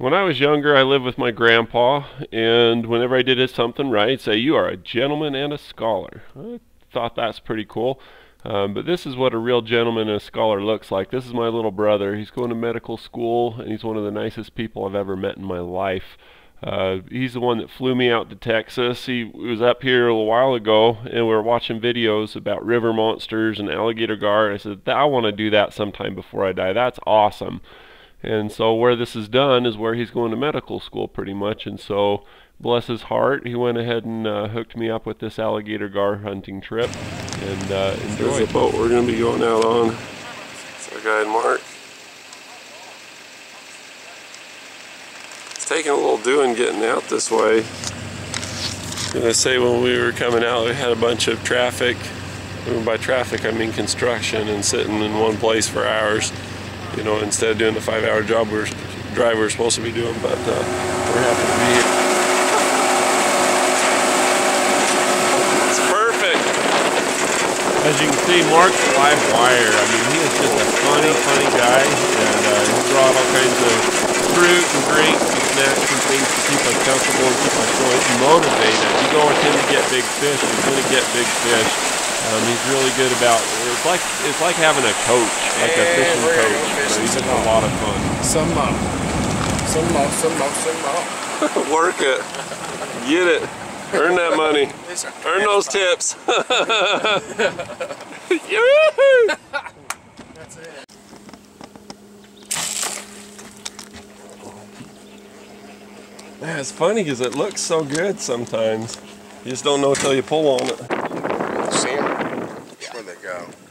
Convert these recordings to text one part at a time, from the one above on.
When I was younger, I lived with my grandpa, and whenever I did something right, he'd say, You are a gentleman and a scholar. I thought that's pretty cool. Um, but this is what a real gentleman and a scholar looks like. This is my little brother. He's going to medical school, and he's one of the nicest people I've ever met in my life. Uh, he's the one that flew me out to Texas. He was up here a little while ago, and we were watching videos about river monsters and alligator gar. I said, I want to do that sometime before I die. That's awesome. And so where this is done is where he's going to medical school pretty much. And so bless his heart, he went ahead and uh, hooked me up with this alligator gar hunting trip and uh, enjoyed. There's the boat we're going to be going out on. It's our guide Mark. It's taking a little doing getting out this way. I'm going to say when we were coming out we had a bunch of traffic. And By traffic I mean construction and sitting in one place for hours you know, instead of doing the five hour job we're drive we're supposed to be doing, but uh, we're happy to be here. It's perfect. As you can see, Mark's live wire. I mean, he is just a funny, funny guy, and uh, he brought all kinds of fruit and drinks and snacks and things to keep us comfortable and keep us going motivated. You go with him to get big fish, you're going to get big fish. Um, he's really good about. It's like it's like having a coach, like a fishing coach. So he's just a lot of fun. Some more, some more, some more, some more. Work it, get it, earn that money, earn those tips. That's it. Yeah, it's funny because it looks so good sometimes. You just don't know until you pull on it.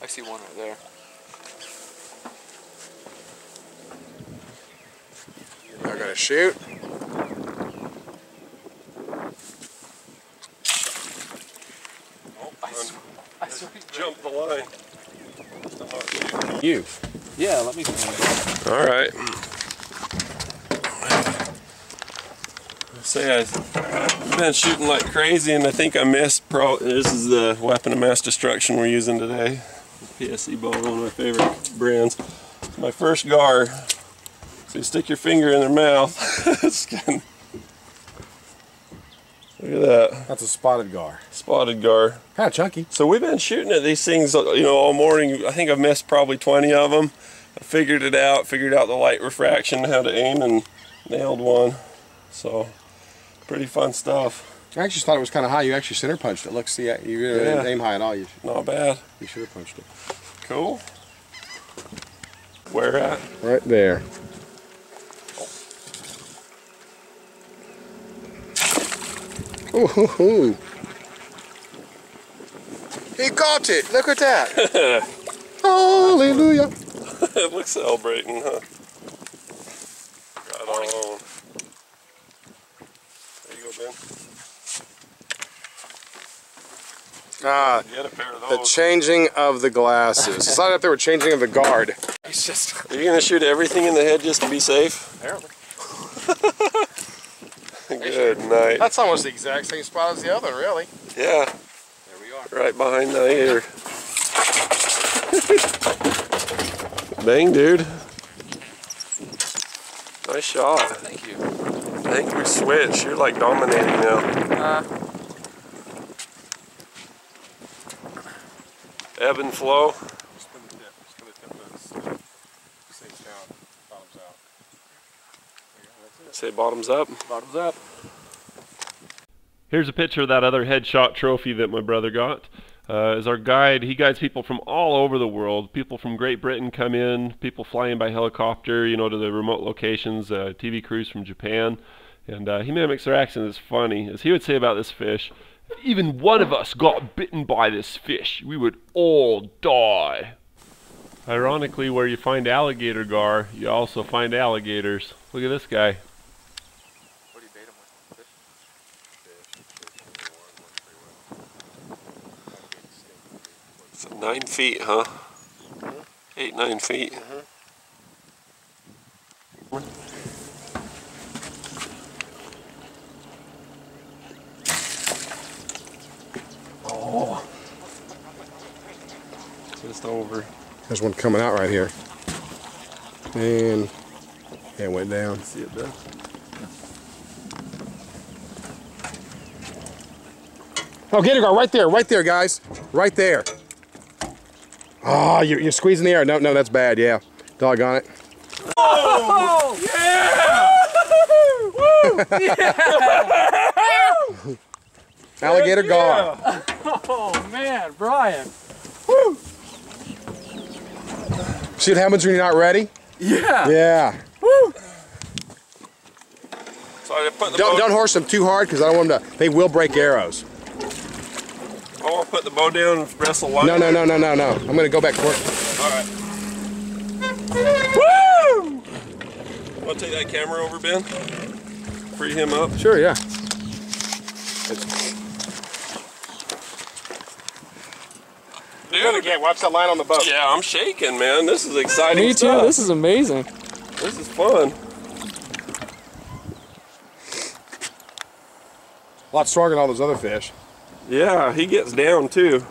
I see one right there. You're not gonna shoot? Oh, I, I jump the line. You. Yeah, let me. All right. Say I've been shooting like crazy, and I think I missed. Pro. This is the weapon of mass destruction we're using today. PSE bow, one of my favorite brands. My first gar. So you stick your finger in their mouth. Look at that. That's a spotted gar. Spotted gar. Kind of chunky. So we've been shooting at these things, uh, you know, all morning. I think I've missed probably 20 of them. I figured it out, figured out the light refraction, how to aim, and nailed one. So, pretty fun stuff. I actually thought it was kind of high. You actually center punched it. Look, see, you didn't aim high at all. You Not bad. You should have punched it. Cool. Where at? Right there. Ooh, hoo, hoo. He got it. Look at that. Hallelujah. Looks celebrating, huh? Right on. There you go, Ben. Ah, the changing of the glasses. it's not that they were changing of the guard. He's just. Are you gonna shoot everything in the head just to be safe? Apparently. Good night. That's almost the exact same spot as the other, really. Yeah. There we are. Right behind the ear. Bang, dude. Nice shot. Thank you. I think we switched. You're like dominating now. Uh, ebb and flow. Say bottoms up. Bottoms up. Here's a picture of that other headshot trophy that my brother got. Uh, as our guide, he guides people from all over the world. People from Great Britain come in, people flying by helicopter, you know, to the remote locations, uh, TV crews from Japan. And uh, he mimics their accent. It's funny. As he would say about this fish, even one of us got bitten by this fish, we would all die. Ironically, where you find alligator gar, you also find alligators. Look at this guy. What do you bait him with? Fish? So nine feet, huh? Mm -hmm. Eight, nine feet. Mm -hmm. Just over. There's one coming out right here. And it went down. See it there. Oh, get it, right there, right there, guys. Right there. Oh, you're, you're squeezing the air. No, no, that's bad, yeah. Doggone it. Oh, yeah! Alligator gone. Oh, man, Brian. See what happens when you're not ready? Yeah. Yeah. So I put the Don't, don't horse them too hard because I don't want them to, they will break arrows. I want to put the bow down and wrestle one. No, no, no, no, no, no. I'm going to go back. Court. All right. Woo! Want to take that camera over, Ben? Free him up. Sure, yeah. Dude, Again, watch that line on the boat. yeah, I'm shaking, man. This is exciting Me too. This is amazing. This is fun. A lot stronger than all those other fish. Yeah, he gets down too.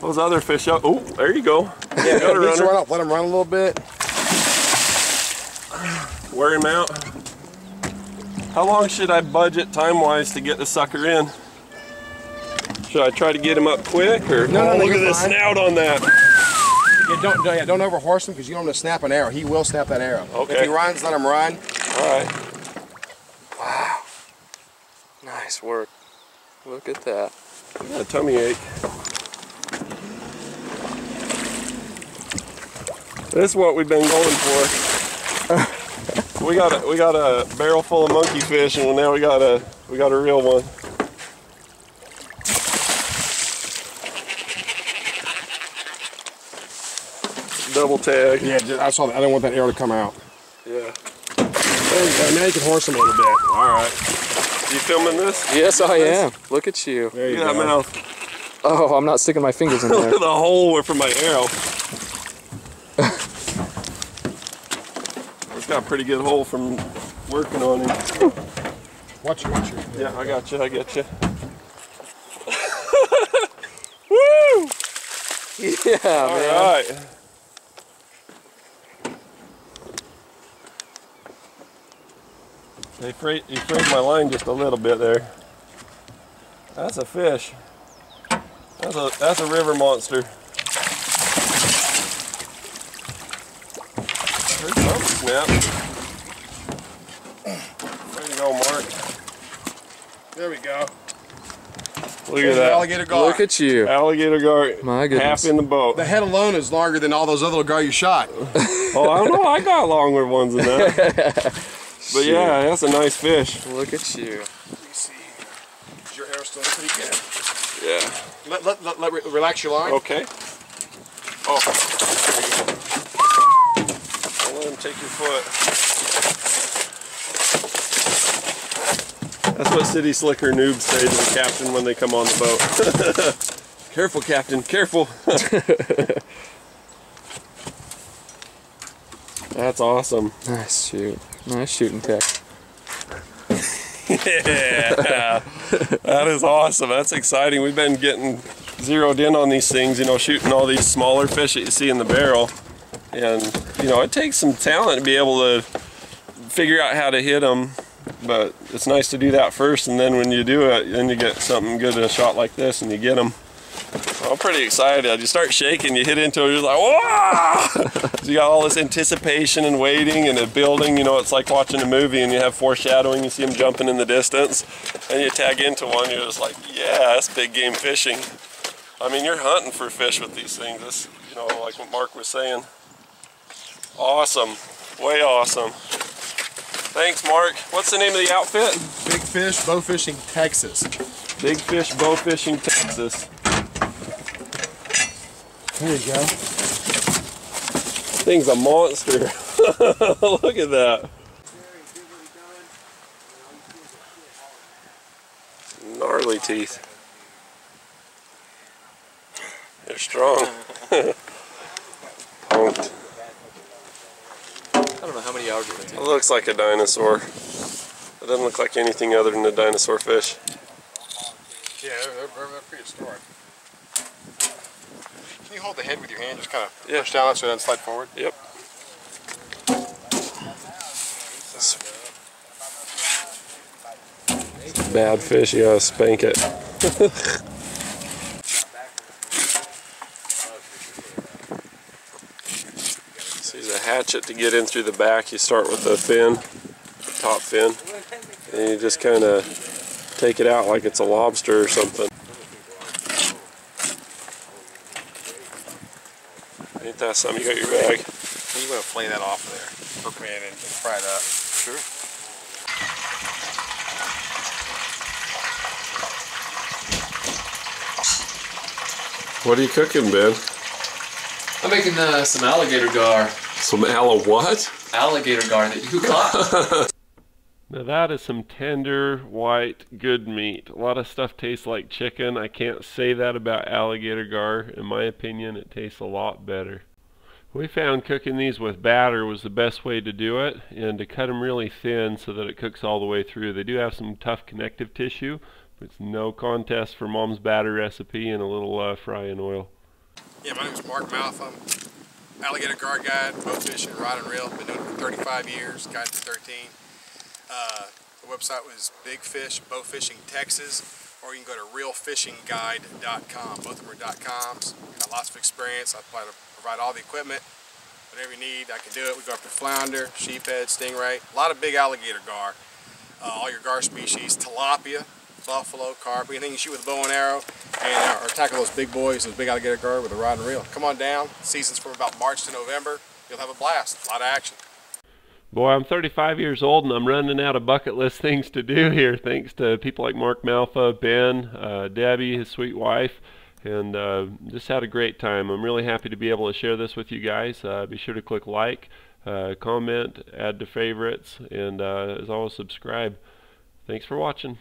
Those other fish up. Oh, there you go. Yeah, Got a needs to run up. Let him run a little bit. Wear him out. How long should I budget time-wise to get the sucker in? Should I try to get him up quick or? No, no, Oh, no, look at the snout on that. Yeah, don't, don't, yeah, don't overhorse him because you don't want to snap an arrow. He will snap that arrow. Okay. If he runs, let him run. All right. Wow. Nice work. Look at that. I got a tummy ache. This is what we've been going for. we got a we got a barrel full of monkey fish, and now we got a we got a real one. Double tag. Yeah, just, I saw that. I don't want that arrow to come out. Yeah. There you go. Now you can horse him a little bit. All right. You filming this? Yes, I am. Look at you. There you Look at that go. mouth. Oh, I'm not sticking my fingers in Look there. at the hole for my arrow. it's got a pretty good hole from working on him. Watch your, watch your. Yeah, I got you. I got you. Woo! Yeah, All man. right. They frayed, you frayed my line just a little bit there. That's a fish. That's a that's a river monster. There's some snap. There you go, Mark. There we go. Look There's at the that. alligator gar. Look at you. Alligator gar. My goodness. Half in the boat. the head alone is longer than all those other gar you shot. Oh, I don't know. I got longer ones than that. But yeah, that's a nice fish. Look at you. Let me see. Is your arrow still pretty good? Yeah. Let, let, let, let re- relax your line. Okay. Oh. Don't let him take your foot. That's what city slicker noobs say to the captain when they come on the boat. careful, captain. Careful. That's awesome. Nice shoot. Nice shooting tech. Yeah, that is awesome. That's exciting. We've been getting zeroed in on these things, you know, shooting all these smaller fish that you see in the barrel. And, you know, it takes some talent to be able to figure out how to hit them. But it's nice to do that first, and then when you do it, then you get something good, in a shot like this, and you get them. I'm pretty excited. You start shaking, you hit into it, you're like, whoa! you got all this anticipation and waiting and it building. You know, it's like watching a movie and you have foreshadowing. You see them jumping in the distance, and you tag into one. You're just like, yeah, that's big game fishing. I mean, you're hunting for fish with these things. This, you know, like what Mark was saying. Awesome, way awesome. Thanks, Mark. What's the name of the outfit? Big fish, bow fishing, Texas. Big Fish Bow Fishing, Texas. There you go. Thing's a monster. Look at that. Gnarly teeth. They're strong. Punked. I don't know how many hours it It looks like a dinosaur. It doesn't look like anything other than a dinosaur fish. Yeah, they're, they're, they're prehistoric. Can you hold the head with your hand? Just kind of Yeah. push down it so it doesn't slide forward. Yep. Bad fish, you gotta spank it. so use a hatchet to get in through the back. You start with the fin, the top fin, and you just kind of take it out like it's a lobster or something. Ain't that something? You got your bag. You want to flay that off there. Okay. And, and fry it up. Sure. What are you cooking, Ben? I'm making uh, some alligator gar. Some aloe what? Alligator gar that you caught. Now that is some tender, white, good meat. A lot of stuff tastes like chicken. I can't say that about alligator gar. In my opinion, it tastes a lot better. We found cooking these with batter was the best way to do it, and to cut them really thin so that it cooks all the way through. They do have some tough connective tissue, but it's no contest for Mom's batter recipe and a little uh, fry in oil. Yeah, my name is Mark Malfa. I'm alligator gar guide, bow fishing, rod and reel. Been doing it for 35 years, guided for 13. Uh, the website was Big Fish Bow Fishing Texas, or you can go to realfishingguide.com. Both of them are .coms. Got lots of experience. I plan to provide all the equipment, whatever you need. I can do it. We go after flounder, sheephead, stingray, a lot of big alligator gar. Uh, all your gar species, tilapia, buffalo, carp, anything you shoot with a bow and arrow, and or tackle those big boys, those big alligator gar with a rod and reel. Come on down. Season's from about March to November. You'll have a blast. A lot of action. Boy, I'm 35 years old and I'm running out of bucket list things to do here thanks to people like Mark Malfa, Ben, uh, Debbie, his sweet wife, and uh, just had a great time. I'm really happy to be able to share this with you guys. Uh, be sure to click like, uh, comment, add to favorites, and uh, as always, subscribe. Thanks for watching.